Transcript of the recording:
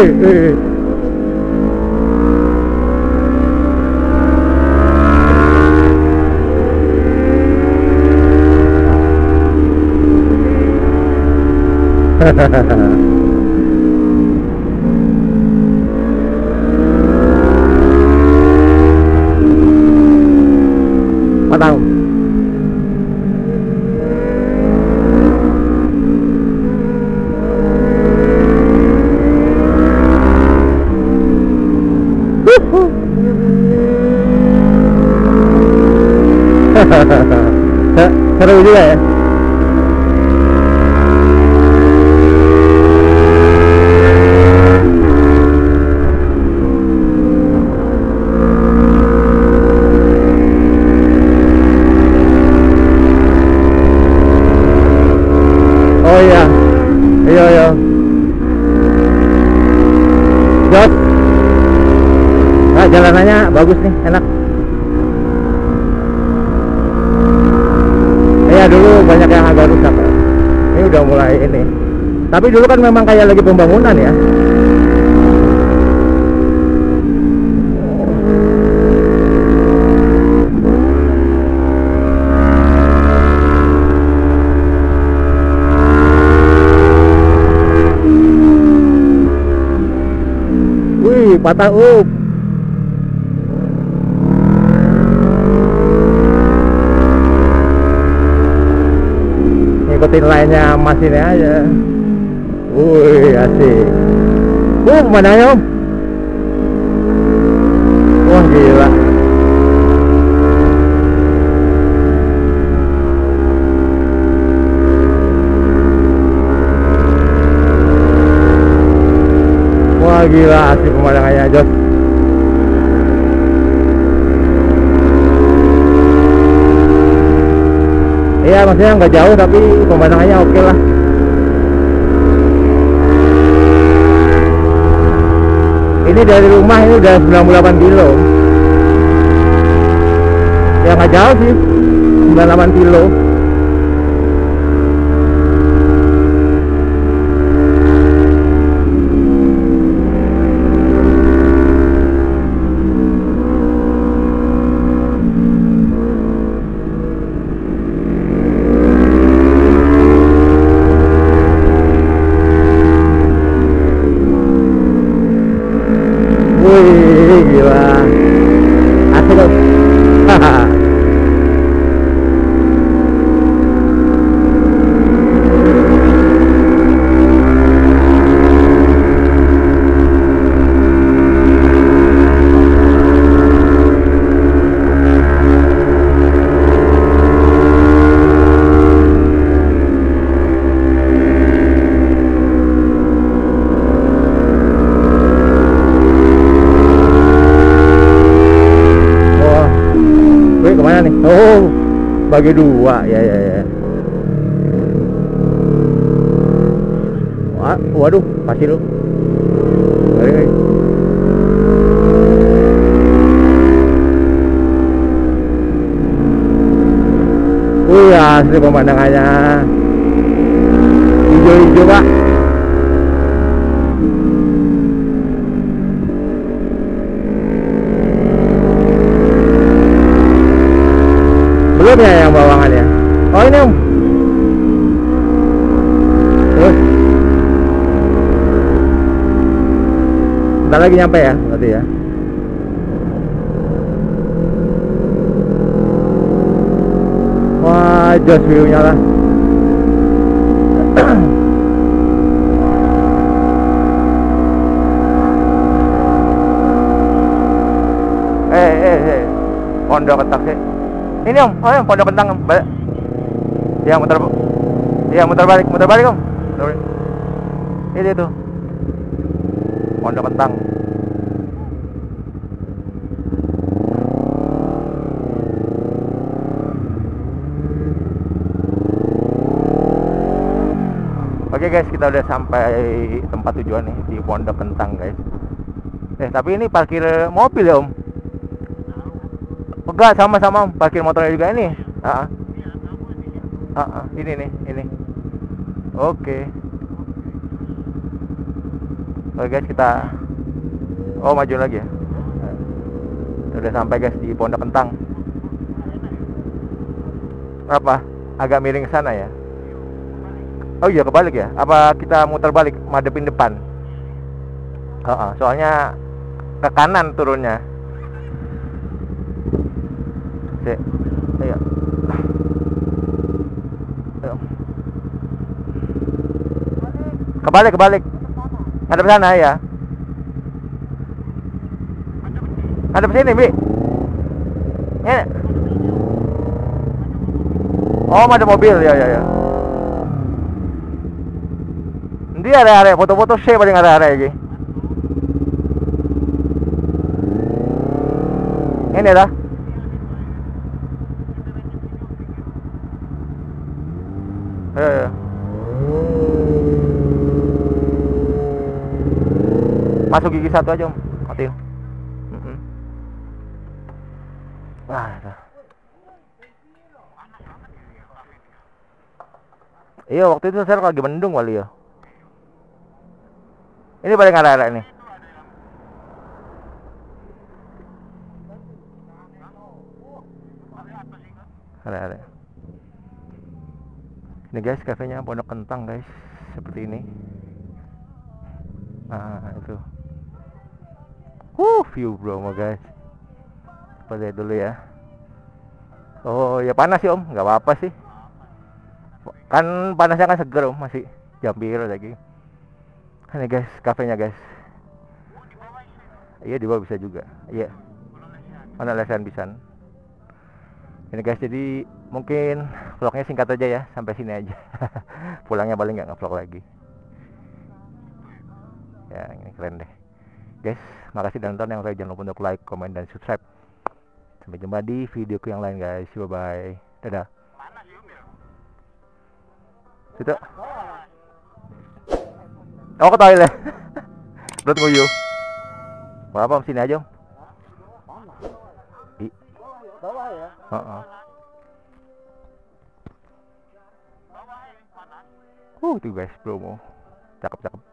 eh, eh. Patang. Seru juga ya. Oh iya. Iya iya. Jos. Nah, jalanannya bagus nih, enak. Iya dulu banyak yang agak rusak. ya. Ini udah mulai ini. Tapi dulu kan memang kayak lagi pembangunan ya. Wih, patah up. Ngikutin lainnya mas ini aja. Wih, asik. Uh, mana ya, Om? Wah, gila. Wah, gila asik pemandangannya, Jos. Iya, maksudnya nggak jauh tapi pemandangannya oke lah. Ini dari rumah ini udah 98 kilo. Ya nggak jauh sih, 98 kilo. Oh, bagi dua, ya ya ya. Waduh, pasti lu. Wih, asli pemandangannya. Hijau-hijau, Pak. Belum ya yang bawangannya? Oh ini om. Terus. Bentar lagi nyampe ya, berarti ya. Wah, jos view-nya lah. eh, eh, eh. Sih. Ini om, oh yang pondok kentang. Balik. Ya muter, ya muter balik, muter balik om. Muter. Ini tuh, pondok kentang. Oke guys, kita udah sampai tempat tujuan nih di Pondok Kentang guys. Eh tapi ini parkir mobil ya om? Enggak sama-sama parkir motornya juga ini. Ah, ah, ah, ini nih, ini. Oke. Oke guys kita Oh maju lagi ya Udah sampai guys di Pondok Kentang Apa? Agak miring sana ya Oh iya kebalik ya? Apa kita muter balik madepin depan? Oh, oh, soalnya ke kanan turunnya Sik. Ayo. Ayo. Kebalik, kebalik. Ada sana ya. Ada sini, Bi. Ini. Oh, ada mobil ya, ya, ya. Nanti ada area foto-foto sih paling ada area lagi. Ini dah. Ayo, ayo. Masuk gigi satu aja om, matiin. Mm-mm. Wah, dah. Iya waktu itu saya lagi mendung kali ya. Ini paling arah-arah ini. Arah-arah. Ini guys kafenya Pondok Kentang guys seperti ini. Nah itu. Uh view bro mau guys. Coba lihat dulu ya. Oh ya panas sih om, nggak apa-apa sih. Kan panasnya kan seger om masih jam biru lagi. Ini guys kafenya guys. Iya di bawah bisa juga. Iya. Mana lesehan bisa. Ini guys jadi mungkin vlognya singkat aja ya sampai sini aja. Pulangnya paling nggak ngevlog lagi. Ya ini keren deh. Guys, makasih dan nonton yang udah jangan lupa untuk like, komen dan subscribe. Sampai jumpa di videoku yang lain guys. Bye bye. Dadah. Situ. Oh ke toilet. Perut nguyuh. Mau apa om sini aja om? Di. Bawah ya? Heeh. Uh, tuh guys, promo. Cakep cakep.